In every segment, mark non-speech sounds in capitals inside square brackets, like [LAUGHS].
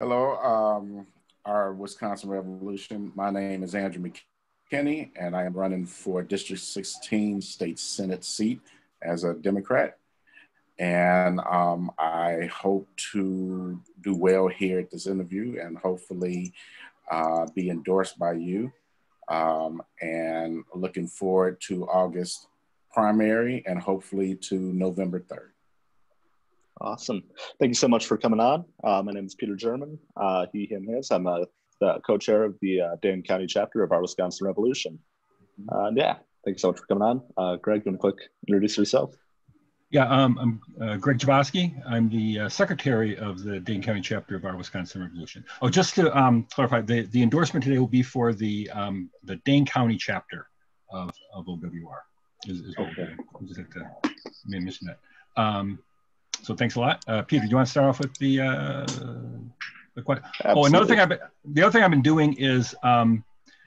Hello, um, our Wisconsin Revolution. My name is Andrew McKinney, and I am running for District 16 State Senate seat as a Democrat. And um, I hope to do well here at this interview and hopefully uh, be endorsed by you. Um, and looking forward to August primary and hopefully to November 3rd. Awesome. Thank you so much for coming on. Uh, my name is Peter German. Uh, he, him, his. I'm uh, the co-chair of the uh, Dane County chapter of our Wisconsin Revolution. Mm-hmm. and yeah, thank you so much for coming on. Uh, Greg, you want to quick introduce yourself? Yeah, um, I'm uh, Greg Jabowski. I'm the uh, secretary of the Dane County chapter of our Wisconsin Revolution. Oh, just to um, clarify, the, the endorsement today will be for the um, the Dane County chapter of, of OWR. Is, is what okay. we're doing. I may mention that. Um, so thanks a lot. Uh, Peter, do you want to start off with the, uh, the question? Oh, another thing I've been, the other thing I've been doing is um,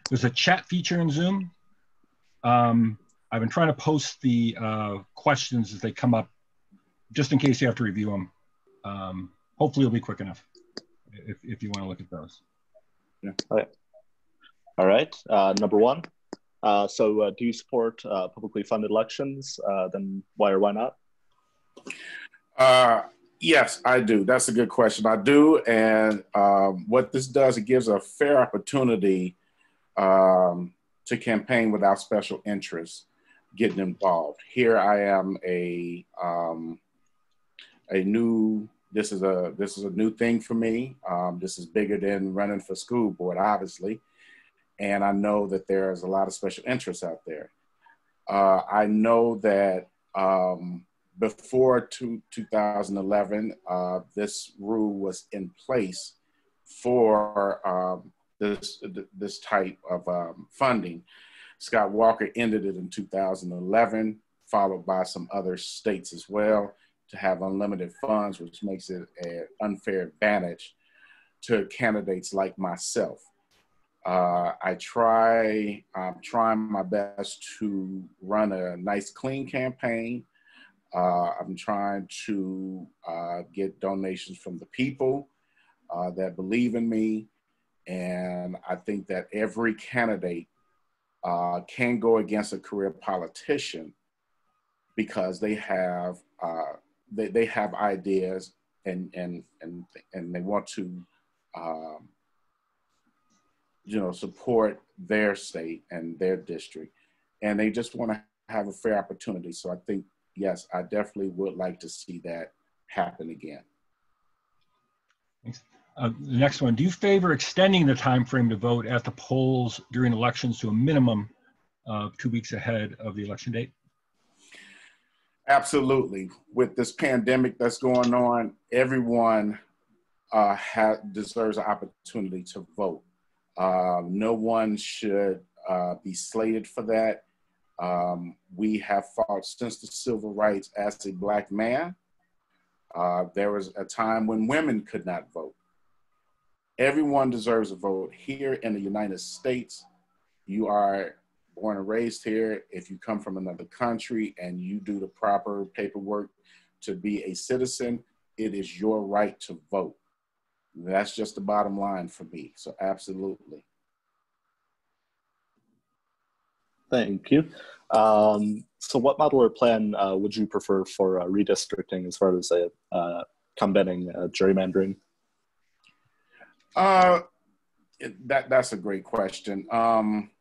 there's a chat feature in Zoom. Um, I've been trying to post the uh, questions as they come up, just in case you have to review them. Um, hopefully, it'll be quick enough if, if you want to look at those. Yeah. All right. All right. Uh, number one. Uh, so, uh, do you support uh, publicly funded elections? Uh, then why or why not? Uh, yes, I do. That's a good question. I do. And um, what this does, it gives a fair opportunity um, to campaign without special interests getting involved. Here I am a um, a new this is a this is a new thing for me. Um, this is bigger than running for school board, obviously, and I know that there's a lot of special interests out there. Uh, I know that um, before two, 2011, uh, this rule was in place for um, this, this type of um, funding. Scott Walker ended it in 2011, followed by some other states as well to have unlimited funds, which makes it an unfair advantage to candidates like myself. Uh, I try, I'm trying my best to run a nice, clean campaign uh, I'm trying to uh, get donations from the people uh, that believe in me. And I think that every candidate uh, can go against a career politician because they have uh, they, they have ideas and and and and they want to um, you know support their state and their district and they just want to have a fair opportunity so i think yes, I definitely would like to see that happen again. Thanks. Uh, the next one, do you favor extending the time frame to vote at the polls during elections to a minimum of two weeks ahead of the election date? Absolutely. With this pandemic that's going on, everyone uh, deserves an opportunity to vote. Uh, no one should uh, be slated for that. Um, we have fought since the civil rights as a black man. Uh, there was a time when women could not vote. Everyone deserves a vote. Here in the United States, you are born and raised here. If you come from another country and you do the proper paperwork to be a citizen, it is your right to vote. That's just the bottom line for me. So, absolutely. Thank you. Um, so, what model or plan uh, would you prefer for uh, redistricting as far as uh, combating uh, gerrymandering? Uh, that that's a great question. Um,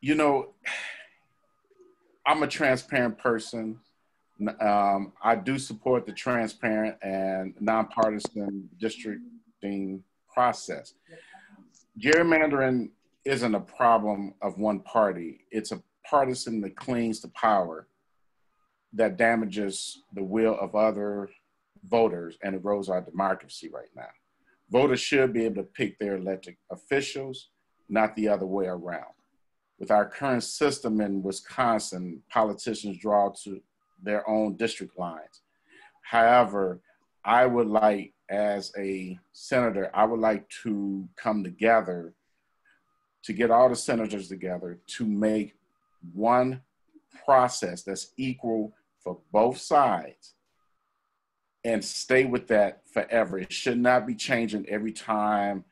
you know, I'm a transparent person. Um, I do support the transparent and nonpartisan districting process. Gerrymandering isn't a problem of one party. It's a partisan that clings to power that damages the will of other voters and erodes our democracy right now. Voters should be able to pick their elected officials, not the other way around. With our current system in Wisconsin, politicians draw to their own district lines. However, I would like, as a senator, I would like to come together to get all the senators together to make one process that's equal for both sides and stay with that forever. It should not be changing every time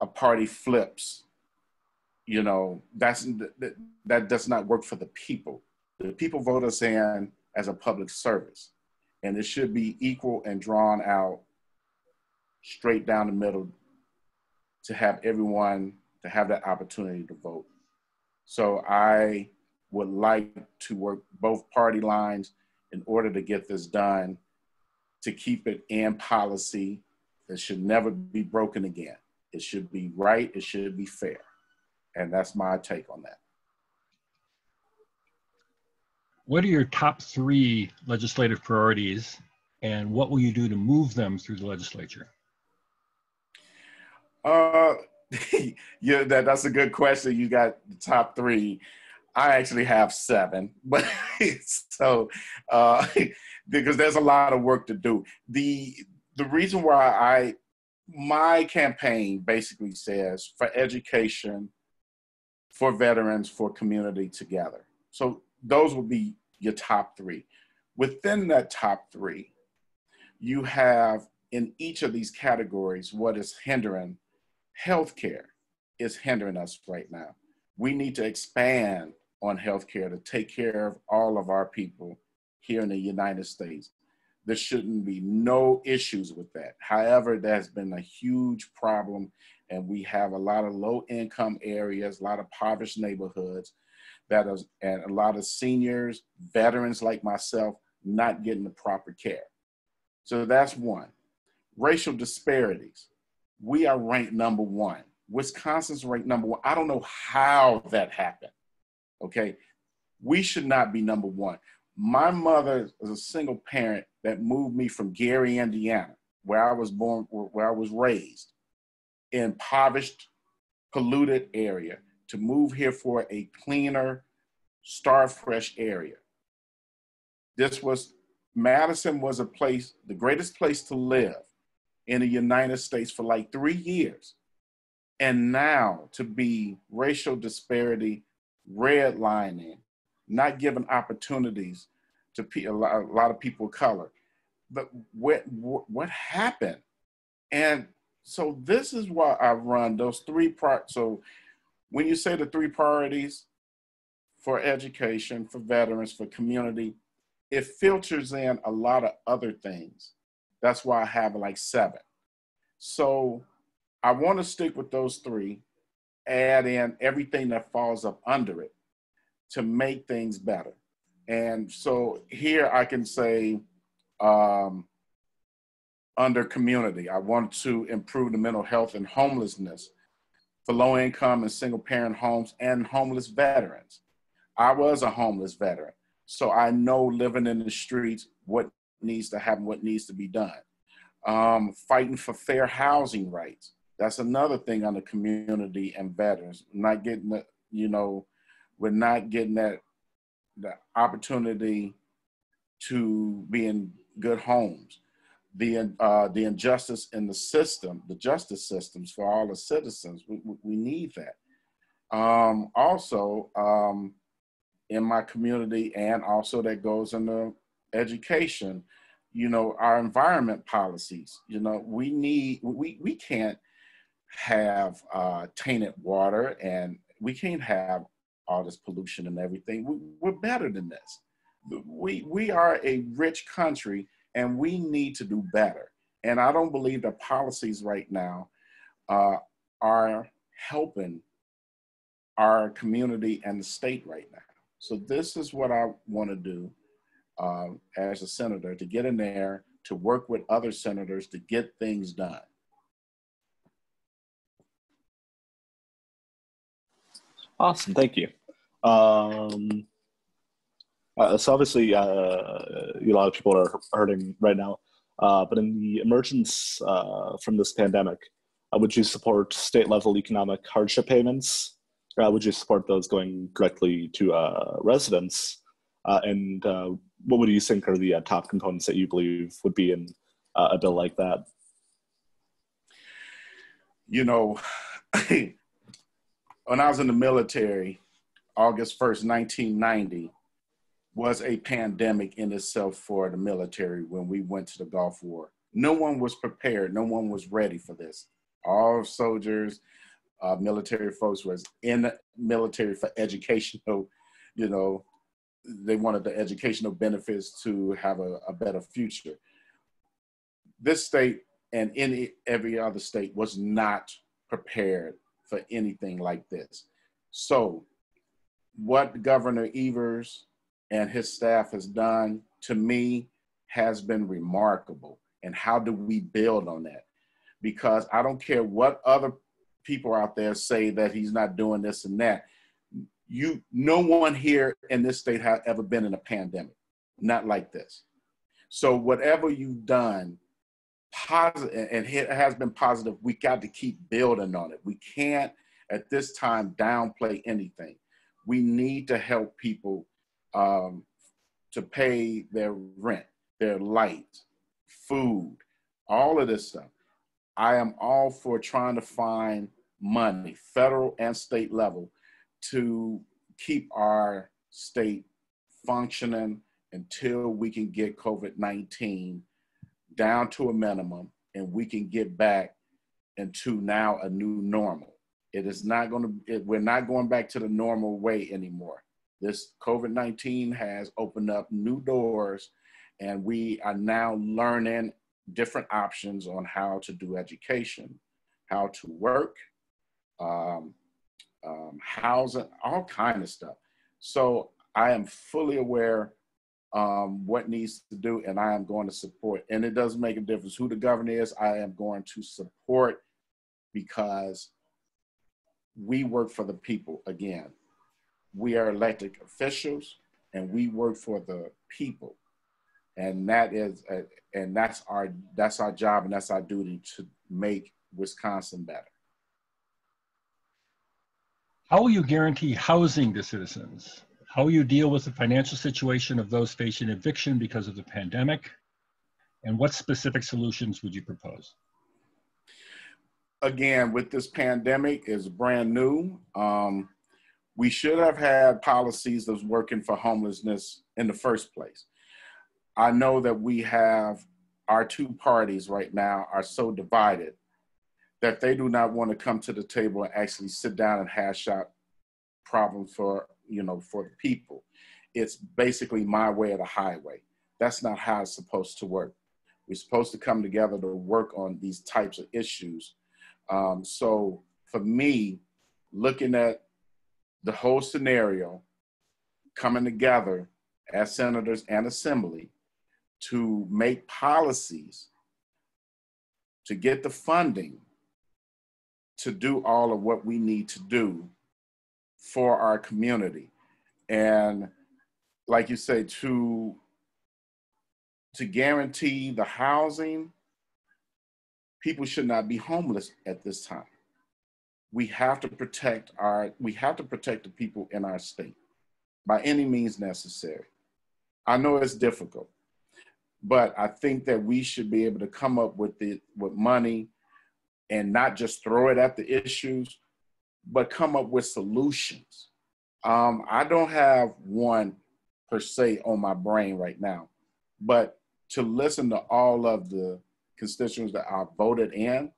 a party flips. You know, that's that, that does not work for the people. The people vote us in as a public service, and it should be equal and drawn out straight down the middle to have everyone to have that opportunity to vote. So I would like to work both party lines in order to get this done, to keep it in policy. It should never be broken again. It should be right, it should be fair. And that's my take on that. What are your top three legislative priorities, and what will you do to move them through the legislature? Uh, [LAUGHS] yeah, that, that's a good question. You got the top three. I actually have seven, [LAUGHS] but so uh, [LAUGHS] because there's a lot of work to do. The the reason why I my campaign basically says for education, for veterans, for community together. So those would be your top three. Within that top three, you have in each of these categories what is hindering healthcare is hindering us right now. We need to expand on healthcare to take care of all of our people here in the United States. There shouldn't be no issues with that. However, there's been a huge problem, and we have a lot of low income areas, a lot of impoverished neighborhoods that is, and a lot of seniors, veterans like myself, not getting the proper care. So that's one. Racial disparities. We are ranked number one. Wisconsin's ranked number one. I don't know how that happened. Okay. We should not be number one. My mother was a single parent that moved me from Gary, Indiana, where I was born, where I was raised, in impoverished, polluted area, to move here for a cleaner, star fresh area. This was, Madison was a place, the greatest place to live in the United States for like three years. And now to be racial disparity redlining, not giving opportunities to pe- a, lot, a lot of people of color. But what, what happened? And so this is why I run those three parts. So when you say the three priorities for education, for veterans, for community, it filters in a lot of other things. That's why I have like seven. So I want to stick with those three add in everything that falls up under it to make things better. And so here I can say, um, under community, I want to improve the mental health and homelessness for low income and single parent homes and homeless veterans. I was a homeless veteran, so I know living in the streets what needs to happen, what needs to be done. Um, fighting for fair housing rights. That's another thing on the community and veterans. Not getting the you know we're not getting that the opportunity to be in good homes. The uh, the injustice in the system the justice systems for all the citizens we, we need that. Um, also um, in my community and also that goes into education you know our environment policies you know we need we we can't have uh, tainted water and we can't have all this pollution and everything. We, we're better than this. We, we are a rich country and we need to do better. And I don't believe the policies right now uh, are helping our community and the state right now. So this is what I want to do uh, as a senator to get in there to work with other senators to get things done. Awesome, thank you. Um, uh, so obviously, uh, a lot of people are hurting right now. Uh, but in the emergence uh, from this pandemic, uh, would you support state-level economic hardship payments? Uh, would you support those going directly to residents? and what would you think are the top components that you believe would be in a bill like that? You know, [CLEARS THROAT] when I was in the military, August 1st, 1990, was a pandemic in itself for the military when we went to the Gulf War. No one was prepared. No one was ready for this. All soldiers, uh, military folks was in the military for educational, [LAUGHS] you know, they wanted the educational benefits to have a, a better future. This state and any every other state was not prepared for anything like this. So, what Governor Evers and his staff has done to me has been remarkable. And how do we build on that? Because I don't care what other people out there say that he's not doing this and that. You, no one here in this state has ever been in a pandemic, not like this. So whatever you've done, positive, and it has been positive. We got to keep building on it. We can't at this time downplay anything. We need to help people um, to pay their rent, their light, food, all of this stuff. I am all for trying to find money, federal and state level, to keep our state functioning until we can get COVID 19 down to a minimum and we can get back into now a new normal. It is not going to, we're not going back to the normal way anymore. This COVID 19 has opened up new doors, and we are now learning different options on how to do education, how to work, um, um, housing, all kind of stuff. So I am fully aware um, what needs to do, and I am going to support. And it doesn't make a difference who the governor is. I am going to support because we work for the people again we are elected officials and we work for the people and that is uh, and that's our that's our job and that's our duty to make wisconsin better how will you guarantee housing to citizens? How will you deal with the financial situation of those facing eviction because of the pandemic? And what specific solutions would you propose? Again with this pandemic is brand new. Um, we should have had policies that's working for homelessness in the first place. I know that we have our two parties right now are so divided that they do not want to come to the table and actually sit down and hash out problems for you know for the people. It's basically my way or the highway. That's not how it's supposed to work. We're supposed to come together to work on these types of issues. Um, so for me, looking at the whole scenario coming together as senators and assembly to make policies to get the funding to do all of what we need to do for our community. And like you say to to guarantee the housing people should not be homeless at this time. We have to protect our we have to protect the people in our state by any means necessary. I know it's difficult but i think that we should be able to come up with it with money and not just throw it at the issues but come up with solutions um, i don't have one per se on my brain right now but to listen to all of the constituents that are voted in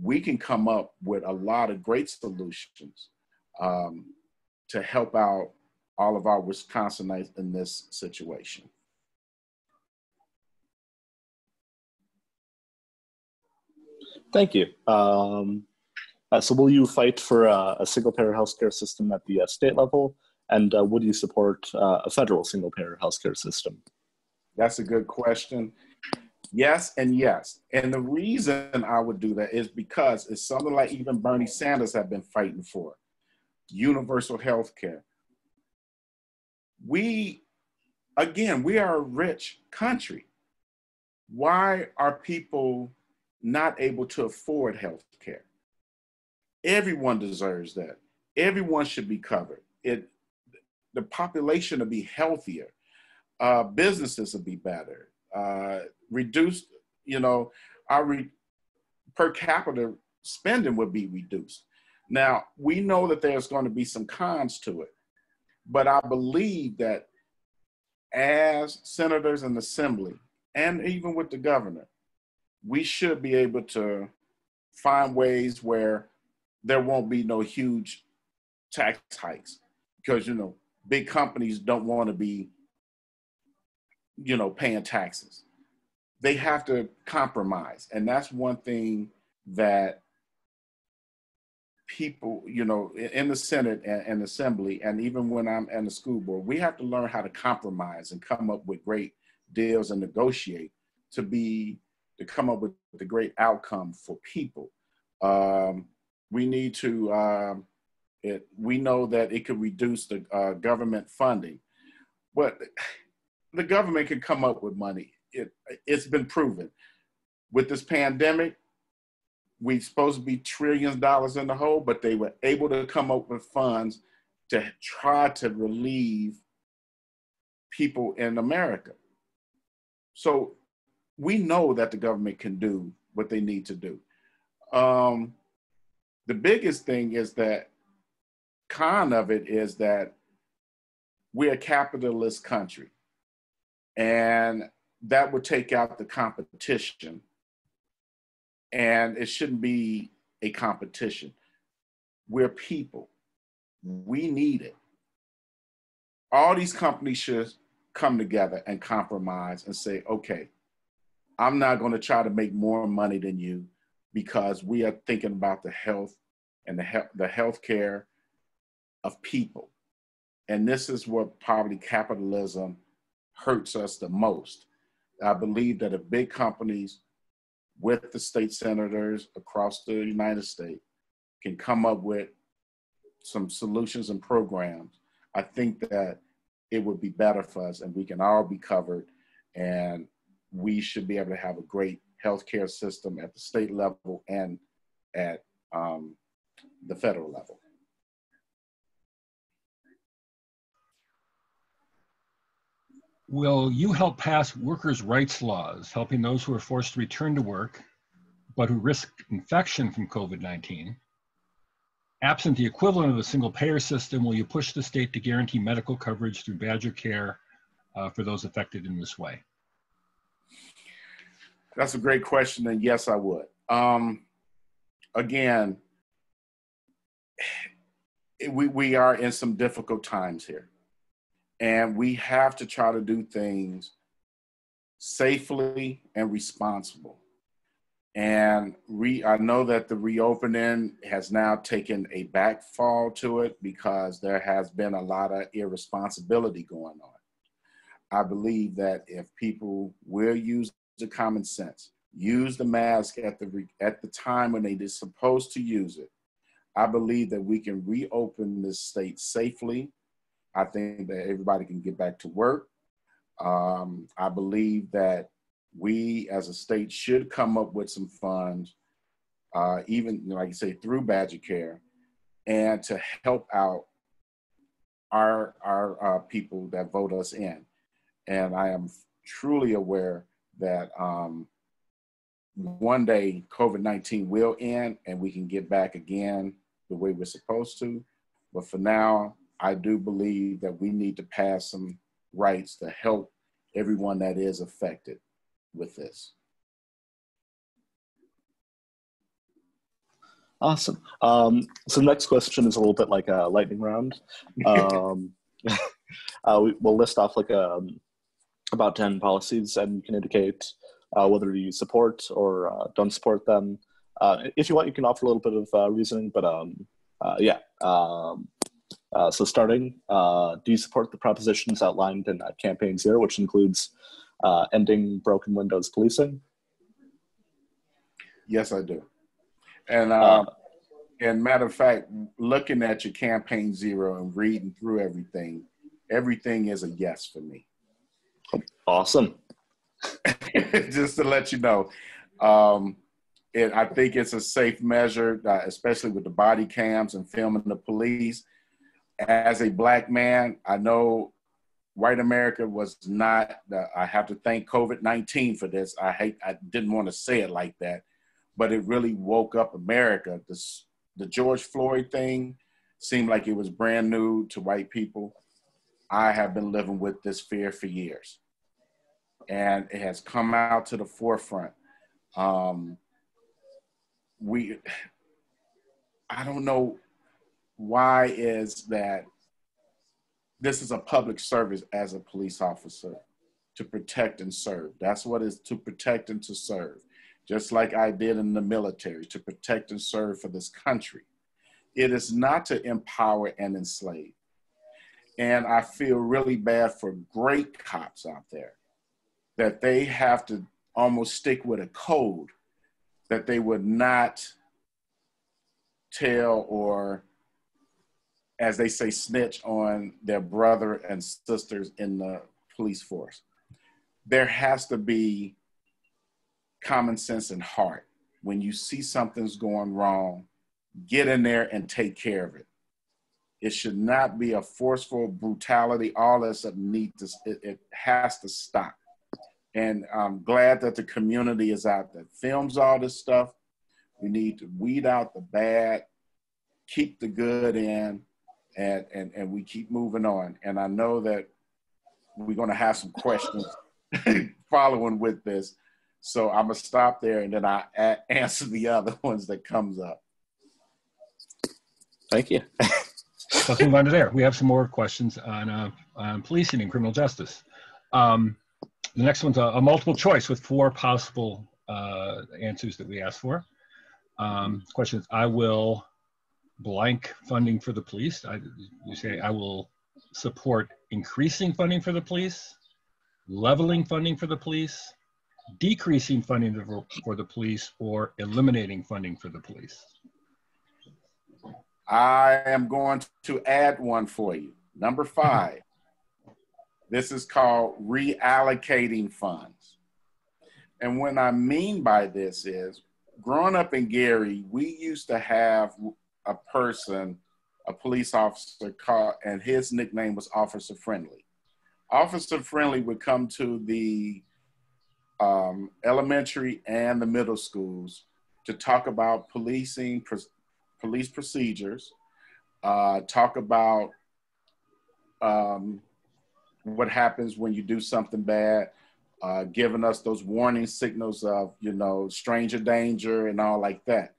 we can come up with a lot of great solutions um, to help out all of our Wisconsinites in this situation. Thank you. Um, uh, so, will you fight for uh, a single payer healthcare system at the uh, state level? And uh, would you support uh, a federal single payer healthcare system? That's a good question. Yes and yes. And the reason I would do that is because it's something like even Bernie Sanders have been fighting for universal health care. We, again, we are a rich country. Why are people not able to afford health care? Everyone deserves that. Everyone should be covered. It, the population will be healthier. Uh, businesses will be better. Uh, reduced, you know, our re- per capita spending would be reduced. Now, we know that there's going to be some cons to it, but I believe that as senators and assembly, and even with the governor, we should be able to find ways where there won't be no huge tax hikes. Because you know big companies don't want to be you know paying taxes. They have to compromise and that's one thing that people you know in the senate and, and assembly and even when i'm in the school board we have to learn how to compromise and come up with great deals and negotiate to be to come up with the great outcome for people um, we need to um, it, we know that it could reduce the uh, government funding, but the government can come up with money. It, it's been proven. With this pandemic, we're supposed to be trillions of dollars in the hole, but they were able to come up with funds to try to relieve people in America. So we know that the government can do what they need to do. Um, the biggest thing is that con of it is that we're a capitalist country and that would take out the competition and it shouldn't be a competition. We're people. We need it. All these companies should come together and compromise and say okay i'm not going to try to make more money than you because we are thinking about the health and the, he- the health care of people. And this is where poverty capitalism hurts us the most. I believe that if big companies with the state senators across the United States can come up with some solutions and programs, I think that it would be better for us and we can all be covered and we should be able to have a great healthcare system at the state level and at um, the federal level. Will you help pass workers' rights laws, helping those who are forced to return to work but who risk infection from COVID 19? Absent the equivalent of a single payer system, will you push the state to guarantee medical coverage through Badger Care uh, for those affected in this way? That's a great question, and yes, I would. Um, again, we, we are in some difficult times here. And we have to try to do things safely and responsible. And re, I know that the reopening has now taken a backfall to it because there has been a lot of irresponsibility going on. I believe that if people will use the common sense, use the mask at the at the time when they are supposed to use it, I believe that we can reopen this state safely. I think that everybody can get back to work. Um, I believe that we as a state should come up with some funds, uh, even like I say, through Badger Care, and to help out our our uh, people that vote us in. And I am truly aware that um, one day COVID 19 will end and we can get back again the way we're supposed to. But for now, I do believe that we need to pass some rights to help everyone that is affected with this. Awesome. Um, so next question is a little bit like a lightning round. [LAUGHS] Um, [LAUGHS] uh, we, will list off like a, um, about 10 policies and you can indicate uh, whether you support or uh, don't support them. Uh, if you want, you can offer a little bit of uh, reasoning, but um, uh, yeah. Um, uh, so starting, uh, do you support the propositions outlined in Campaign Zero, which includes ending broken windows policing? Yes, I do. And um, and matter of fact, looking at your Campaign Zero and reading through everything, everything is a yes for me. Awesome. [LAUGHS] Just to let you know. Um, it, I think it's a safe measure, uh, especially with the body cams and filming the police. As a black man, I know white America was not. Uh, I have to thank COVID nineteen for this. I hate. I didn't want to say it like that, but it really woke up America. This the George Floyd thing seemed like it was brand new to white people. I have been living with this fear for years. And it has come out to the forefront. Um, we, I don't know why is that this is a public service as a police officer to protect and serve. That's what is to protect and to serve, just like I did in the military, to protect and serve for this country. It is not to empower and enslave. And I feel really bad for great cops out there that they have to almost stick with a code that they would not tell or, as they say, snitch on their brother and sisters in the police force. There has to be common sense and heart. When you see something's going wrong, get in there and take care of it. It should not be a forceful brutality. All this need to it, it has to stop. And I'm glad that the community is out that films all this stuff. We need to weed out the bad, keep the good in, and and and we keep moving on. And I know that we're going to have some questions [LAUGHS] following with this. So I'm gonna stop there and then I answer the other [LAUGHS] ones that comes up. Thank you. let's move on to there. We have some more questions on, uh, on policing and criminal justice. Um, the next one's a, a, multiple choice with four possible uh, answers that we asked for. Um, question I will blank funding for the police. I, you say, I will support increasing funding for the police, leveling funding for the police, decreasing funding for the police, or eliminating funding for the police. I am going to add one for you. Number five. This is called reallocating funds. And what I mean by this is growing up in Gary, we used to have a person, a police officer called, and his nickname was Officer Friendly. Officer Friendly would come to the um, elementary and the middle schools to talk about policing, police procedures, uh, talk about um, what happens when you do something bad, uh, giving us those warning signals of, you know, stranger danger and all like that.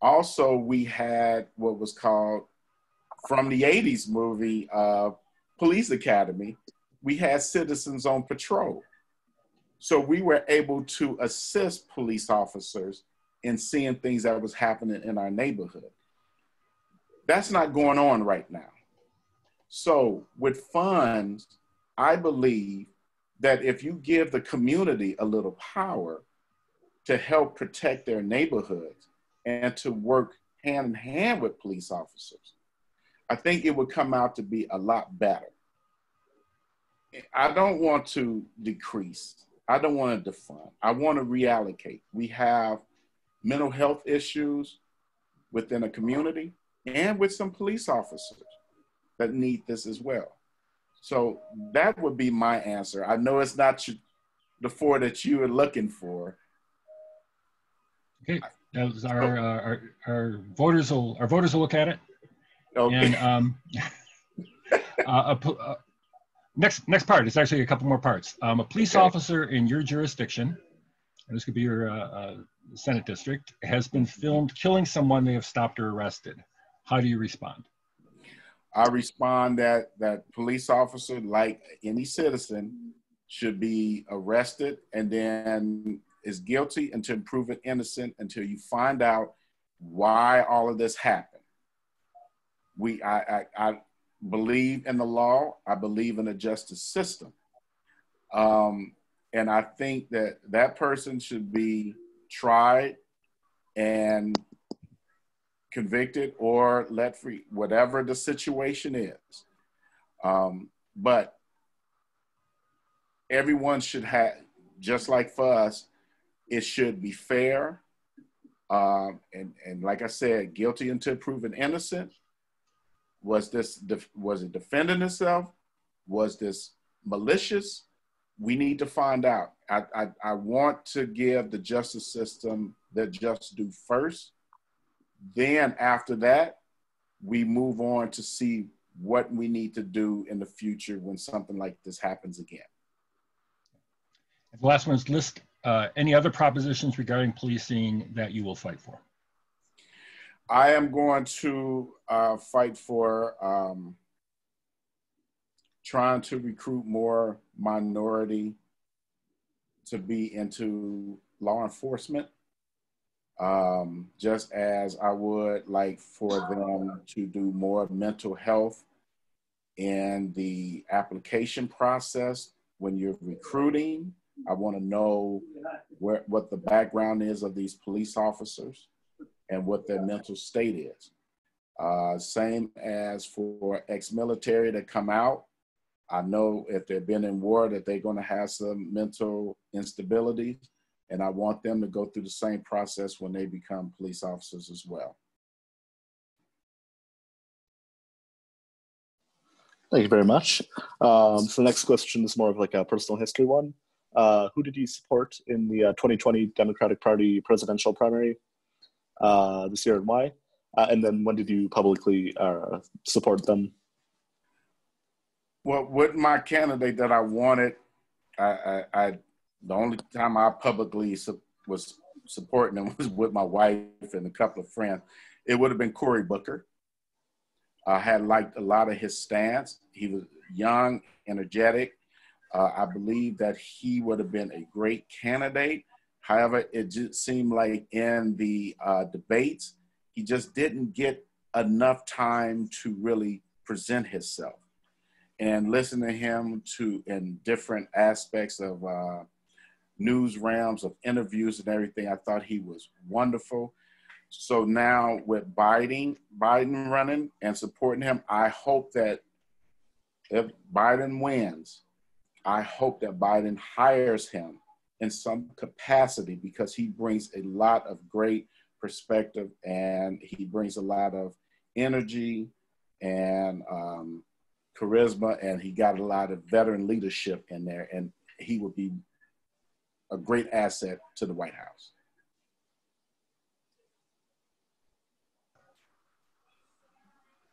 Also, we had what was called from the 80s movie, uh, Police Academy, we had citizens on patrol. So we were able to assist police officers in seeing things that was happening in our neighborhood. That's not going on right now. So with funds, I believe that if you give the community a little power to help protect their neighborhoods and to work hand in hand with police officers, I think it would come out to be a lot better. I don't want to decrease. I don't want to defund. I want to reallocate. We have mental health issues within a community and with some police officers that need this as well. So that would be my answer. I know it's not the four that you are looking for. Okay, our, uh, our, our voters will our voters will look at it. Okay. And um, [LAUGHS] uh, a, uh, next next part is actually a couple more parts. Um, a police okay. officer in your jurisdiction, and this could be your uh, uh Senate district has been filmed killing someone they have stopped or arrested. How do you respond? I respond that that police officer, like any citizen, should be arrested and then is guilty until proven innocent until you find out why all of this happened. We, I, I, I believe in the law. I believe in the justice system, um, and I think that that person should be tried and convicted or let free, whatever the situation is. Um, but everyone should have, just like for us, it should be fair. Um, and, and like I said, guilty until proven innocent. Was this was it defending itself? Was this malicious? we need to find out. I, I, I, want to give the justice system the just do first. Then after that, we move on to see what we need to do in the future when something like this happens again. The last one is list uh, any other propositions regarding policing that you will fight for? I am going to uh, fight for um, trying to recruit more minority to be into law enforcement, um, just as I would like for them to do more mental health in the application process when you're recruiting. I want to know where, what the background is of these police officers and what their mental state is. Uh, same as for ex-military to come out. I know if they've been in war that they're going to have some mental instability, and I want them to go through the same process when they become police officers as well. Thank you very much. Um, so the next question is more of like a personal history one. Uh, who did you support in the uh, 2020 Democratic Party presidential primary uh, this year and why? Uh, and then when did you publicly uh, support them? Well, with my candidate that I wanted, I, I, I the only time I publicly su- was supporting him [LAUGHS] was with my wife and a couple of friends. It would have been Cory Booker. I had liked a lot of his stance. He was young, energetic. Uh, I believe that he would have been a great candidate. However, it just seemed like in the uh, debates, he just didn't get enough time to really present himself. And listen to him to in different aspects of uh, news realms of interviews and everything. I thought he was wonderful. So now with Biden, Biden running and supporting him, I hope that if Biden wins, I hope that Biden hires him in some capacity because he brings a lot of great perspective and he brings a lot of energy and um, charisma and he got a lot of veteran leadership in there and he would be a great asset to the White House.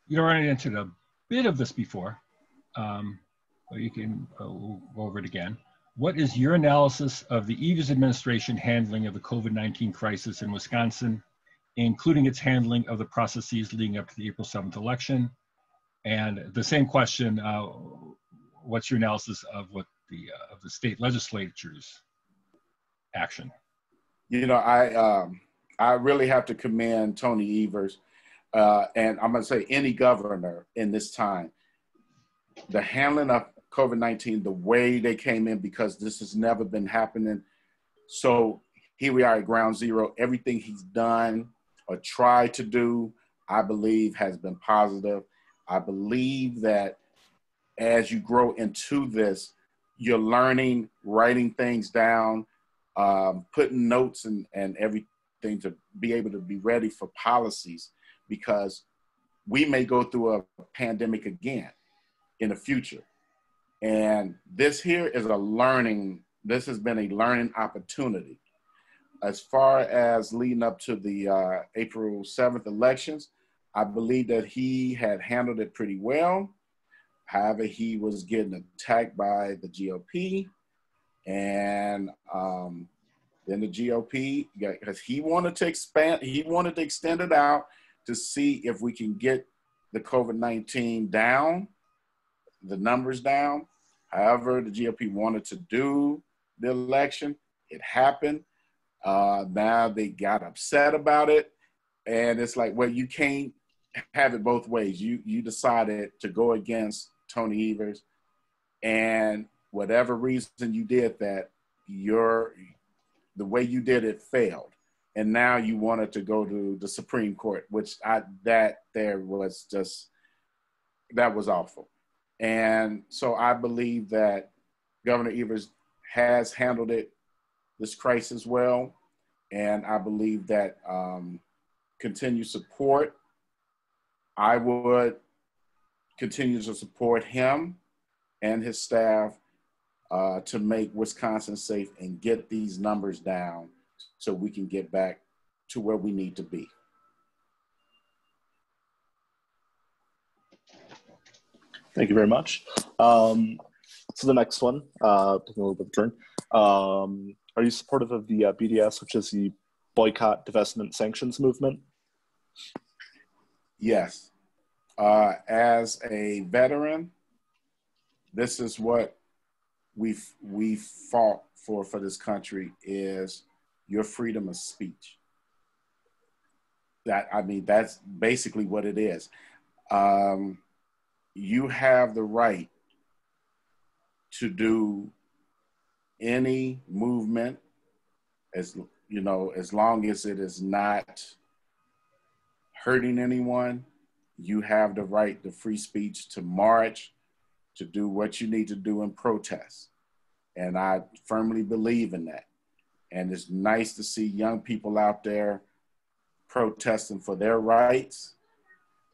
You already answered a bit of this before, um, but you can go over it again. What is your analysis of the Evers administration handling of the COVID-19 crisis in Wisconsin, including its handling of the processes leading up to the April 7th election? And the same question, uh, what's your analysis of what the, uh, of the state legislatures action? You know, I um, I really have to commend Tony Evers, uh, and I'm going to say any governor in this time. The handling of COVID 19, the way they came in, because this has never been happening. So here we are at ground zero. Everything he's done or tried to do, I believe, has been positive. I believe that as you grow into this, you're learning, writing things down, um, putting notes and, and everything to be able to be ready for policies because we may go through a pandemic again in the future. And this here is a learning, this has been a learning opportunity. As far as leading up to the uh, April 7th elections, I believe that he had handled it pretty well. However, he was getting attacked by the GOP and um, then the GOP because he wanted to expand, he wanted to extend it out to see if we can get the COVID 19 down, the numbers down. However, the GOP wanted to do the election. It happened. Uh, now they got upset about it. And it's like, well, you can't have it both ways. You you decided to go against Tony Evers, and whatever reason you did that, your the way you did it failed, and now you wanted to go to the Supreme Court, which I that there was just that was awful, and so I believe that Governor Evers has handled it this crisis well, and I believe that um, continued support. I would continue to support him and his staff uh, to make Wisconsin safe and get these numbers down so we can get back to where we need to be. Thank you very much. Um, so the next one, uh, taking a little bit of turn. Um, are you supportive of the uh, BDS, which is the boycott, divestment, sanctions movement? Yes. Uh, as a veteran, this is what we've we fought for for this country is your freedom of speech. That I mean, that's basically what it is. Um, you have the right to do any movement as you know as long as it is not hurting anyone you have the right to free speech to march to do what you need to do in protest. And i firmly believe in that. And it's nice to see young people out there protesting for their rights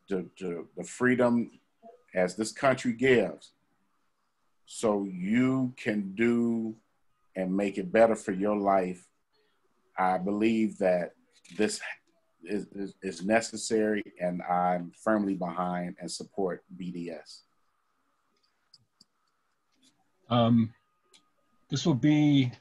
to, to the freedom as this country gives. So you can do and make it better for your life. I believe that this is, is, is necessary and i'm firmly behind and support bds um, this will be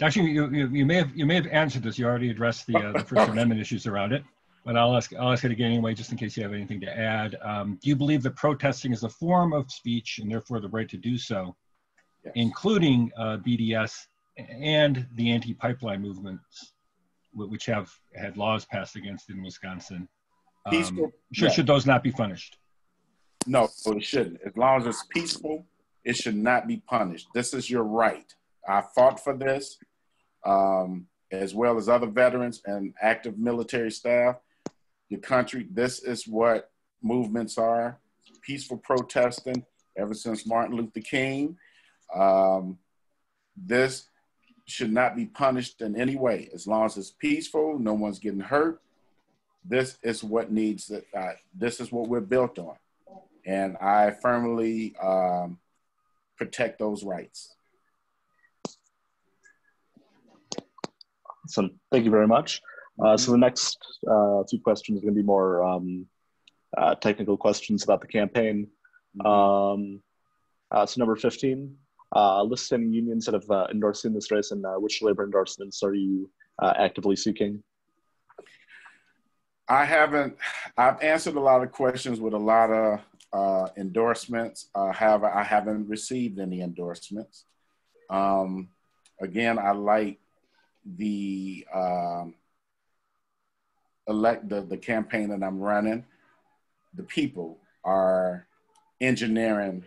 actually you, you, you, may have you may have answered this you already addressed the, uh, the first [LAUGHS] amendment issues around it but I'll ask, I'll ask it again anyway, just in case you have anything to add. Um, do you believe that protesting is a form of speech and therefore the right to do so, yes. including uh, BDS and the anti-pipeline movements, which have had laws passed against in Wisconsin? Um, peaceful, should, yeah. should those not be punished? No, it shouldn't. As long as it's peaceful, it should not be punished. This is your right. I fought for this, um, as well as other veterans and active military staff your country. This is what movements are peaceful protesting ever since Martin Luther King. Um, this should not be punished in any way as long as it's peaceful, no one's getting hurt. This is what needs that. Uh, this is what we're built on, and I firmly um, protect those rights. Awesome. Thank you very much. Uh, so the next uh, few questions are going to be more um, uh, technical questions about the campaign. Mm-hmm. Um, uh, so number 15, uh, list any unions that have uh, in this race and which labor endorsements are you actively seeking? I haven't, I've answered a lot of questions with a lot of endorsements. however, I haven't received any endorsements. Um, again, I like the um, elect the, the campaign that I'm running, the people are engineering,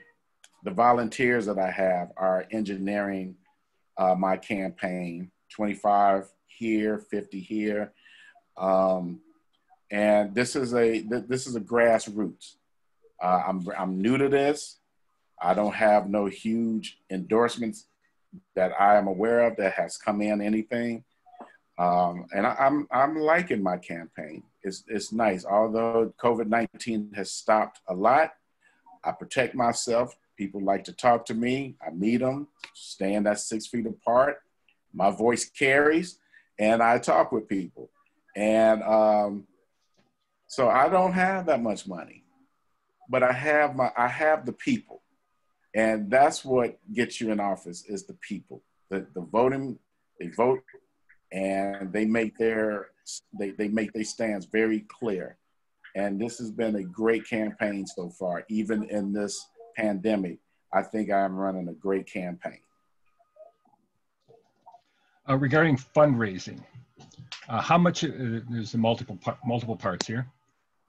the volunteers that I have are engineering uh, my campaign 25 here, 50 here. Um, and this is a this is a grassroots. Uh, I'm I'm new to this. I don't have no huge endorsements that I am aware of that has come in anything. Um, and I, am I'm, I'm liking my campaign. It's it's nice. Although COVID nineteen has stopped a lot, I protect myself. People like to talk to me. I meet them, stand at six feet apart. My voice carries, and I talk with people. And um, so I don't have that much money, but I have my I have the people, and that's what gets you in office is the people. The the voting they vote and they make their they, they make their stands very clear. And this has been a great campaign so far, even in this pandemic. I think I'm running a great campaign. Uh, regarding fundraising, uh, how much? Uh, there's multiple multiple parts here,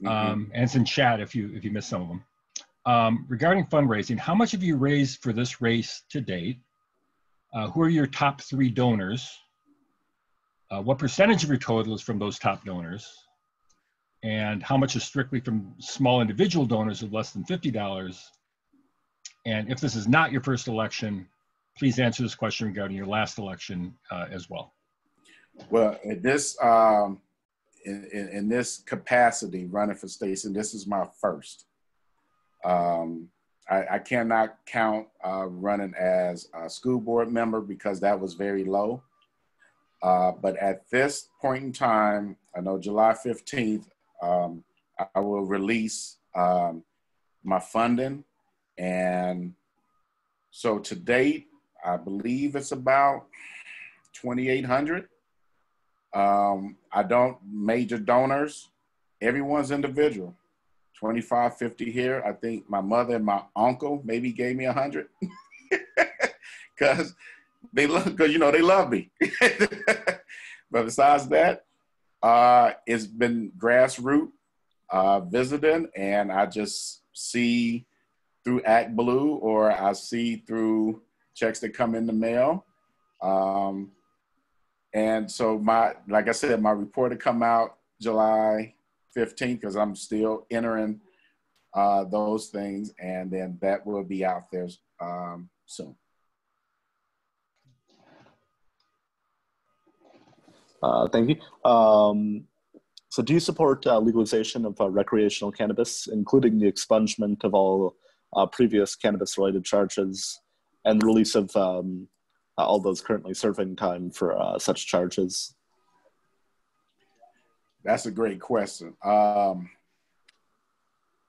mm-hmm. um, and it's in chat if you if you missed some of them. Um, regarding fundraising, how much have you raised for this race to date? Uh, who are your top three donors? uh, what percentage of your total is from those top donors, and how much is strictly from small individual donors of less than $50. And if this is not your first election, please answer this question regarding your last election uh, as well. Well, in this um, in, in, this capacity, running for state, and this is my first. Um, I, I, cannot count uh, running as a school board member because that was very low. Uh, but at this point in time, I know July 15th, um, I will release um, my funding And so to date, I believe it's about 2,800. Um, I don't major donors. Everyone's individual. 25, 50 here. I think my mother and my uncle maybe gave me a hundred [LAUGHS] because they love, because you know they love me. [LAUGHS] but besides that, uh, it's been grassroots uh, visiting, and I just see through Act Blue or I see through checks that come in the mail. Um, and so my, like I said, my report will come out July 15th because I'm still entering uh, those things, and then that will be out there um, soon. Uh, thank you. Um, so, do you support uh, legalization of uh, recreational cannabis, including the expungement of all uh, previous cannabis-related charges and the release of um, all those currently serving time for uh, such charges? That's a great question. Um,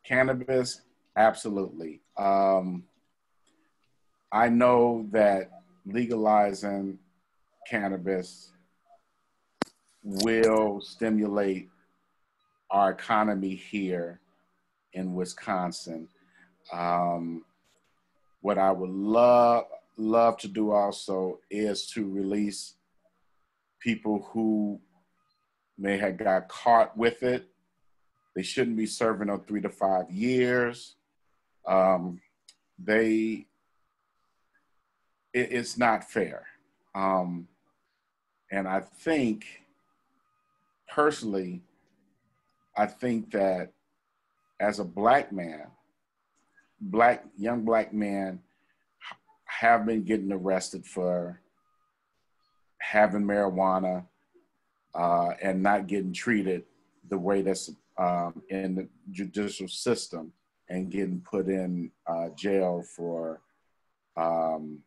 cannabis, absolutely. Um, I know that legalizing cannabis will stimulate our economy here in Wisconsin. Um, what I would love love to do also is to release people who may have got caught with it. They shouldn't be serving on three to five years. Um, they, it, it's not fair. Um, and I think, personally, I think that as a black man, black young black men have been getting arrested for having marijuana uh, and not getting treated the way that's um, in the judicial system and getting put in uh, jail for um,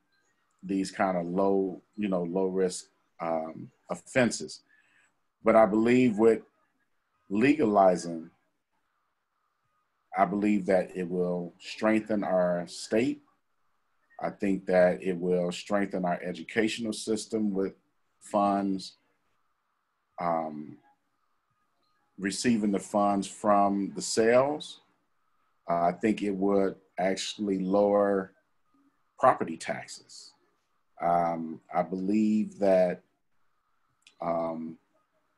these kind of low, you know, low risk um, offenses. But I believe with legalizing, I believe that it will strengthen our state. I think that it will strengthen our educational system with funds um, receiving the funds from the sales, uh, I think it would actually lower property taxes. Um, I believe that um,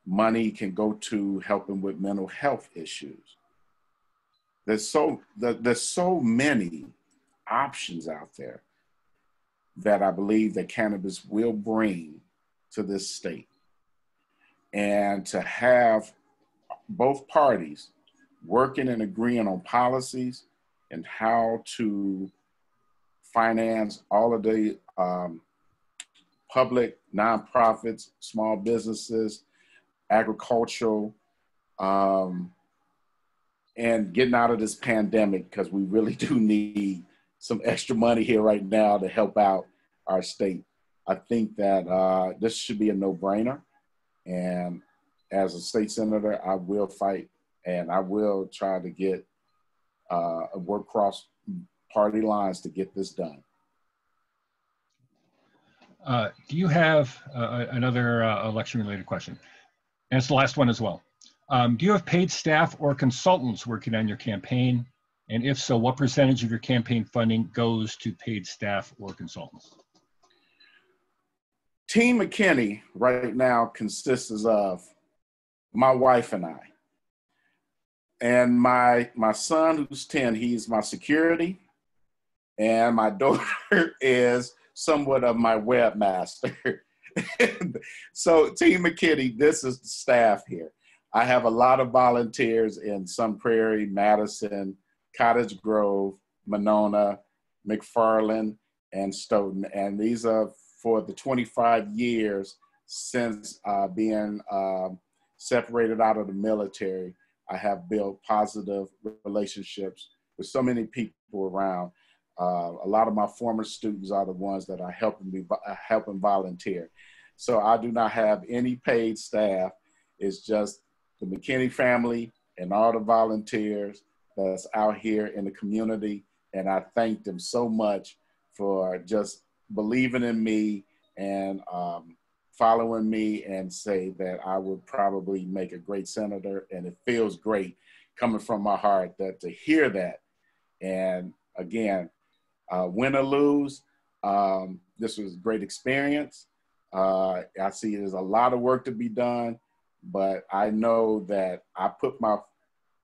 money can go to helping with mental health issues. There's so there's so many options out there that I believe that cannabis will bring to this state. And to have both parties working and agreeing on policies and how to finance all of the um, public nonprofits, small businesses, agricultural, um, and getting out of this pandemic because we really [LAUGHS] do need some extra money here right now to help out our state. I think that uh, this should be a no brainer. And as a state senator, I will fight and I will try to get uh, work cross party lines to get this done. Uh, do you have uh, another uh, election related question? And it's the last one as well. Um, do you have paid staff or consultants working on your campaign? And if so, what percentage of your campaign funding goes to paid staff or consultants? Team McKinney right now consists of my wife and I. And my my son who's 10, he's my security. And my [LAUGHS] daughter is somewhat of my webmaster. [LAUGHS] so Team McKinney, this is the staff here. I have a lot of volunteers in Sun Prairie, Madison, Cottage Grove, Monona, McFarland, and Stoughton. And these are for the 25 years since uh, being uh, separated out of the military. I have built positive relationships with so many people around. Uh, a lot of my former students are the ones that are helping me uh, helping volunteer. So I do not have any paid staff. It's just the McKinney family and all the volunteers out here in the community and I thank them so much for just believing in me and um, following me and say that I would probably make a great senator. And it feels great coming from my heart that to hear that. And again, uh, win or lose, um, this was a great experience. Uh, I see there's a lot of work to be done, but I know that I put my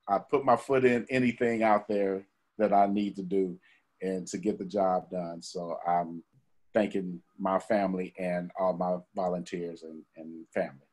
I put my foot in anything out there that I need to do and to get the job done. So I'm thanking my family and all my volunteers and, and family.